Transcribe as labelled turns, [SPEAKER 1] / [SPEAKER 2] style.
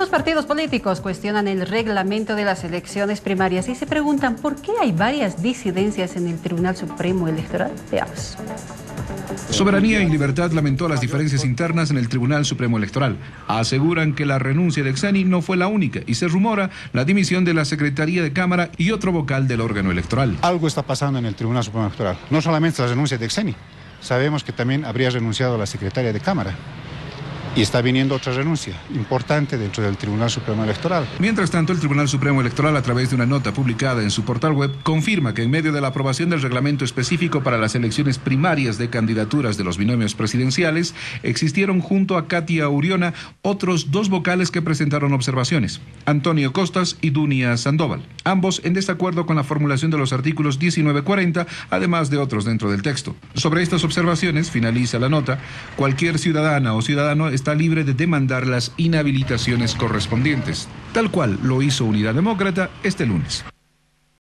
[SPEAKER 1] Los partidos políticos cuestionan el reglamento de las elecciones primarias y se preguntan por qué hay varias disidencias en el Tribunal Supremo Electoral. Veamos.
[SPEAKER 2] Soberanía y Libertad lamentó las diferencias internas en el Tribunal Supremo Electoral. Aseguran que la renuncia de Exeni no fue la única y se rumora la dimisión de la Secretaría de Cámara y otro vocal del órgano electoral.
[SPEAKER 3] Algo está pasando en el Tribunal Supremo Electoral. No solamente la renuncia de Exeni, sabemos que también habría renunciado la Secretaria de Cámara. Y está viniendo otra renuncia importante dentro del Tribunal Supremo Electoral.
[SPEAKER 2] Mientras tanto, el Tribunal Supremo Electoral, a través de una nota publicada en su portal web, confirma que en medio de la aprobación del reglamento específico para las elecciones primarias de candidaturas de los binomios presidenciales, existieron junto a Katia Uriona otros dos vocales que presentaron observaciones, Antonio Costas y Dunia Sandoval, ambos en desacuerdo con la formulación de los artículos 1940, además de otros dentro del texto. Sobre estas observaciones, finaliza la nota, cualquier ciudadana o ciudadano está libre de demandar las inhabilitaciones correspondientes, tal cual lo hizo Unidad Demócrata este lunes.